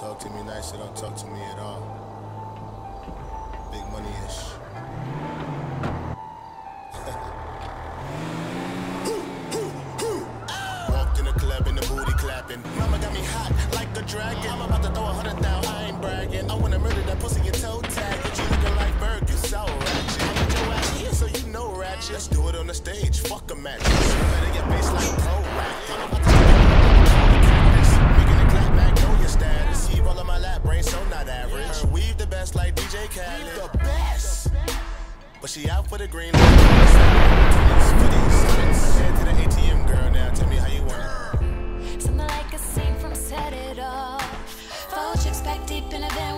Talk to me nice, don't talk to me at all. Big money ish. Walked in the club and the booty clapping. Mama got me hot like a dragon. I'm about to throw a hundred down, I ain't bragging. I wanna murder that pussy and toe tag. But you looking like Berg, you so ratchet. I got your ass here, so you know ratchet. Let's do it on the stage, fuck a match. Better get bass like. brain so not average. Her weave the best like DJ Khaled. Weave the best. But she out for the green. Head to the ATM, girl. Now tell me how you want. Something like a scene from Set It Off. Four chicks back deep in a van.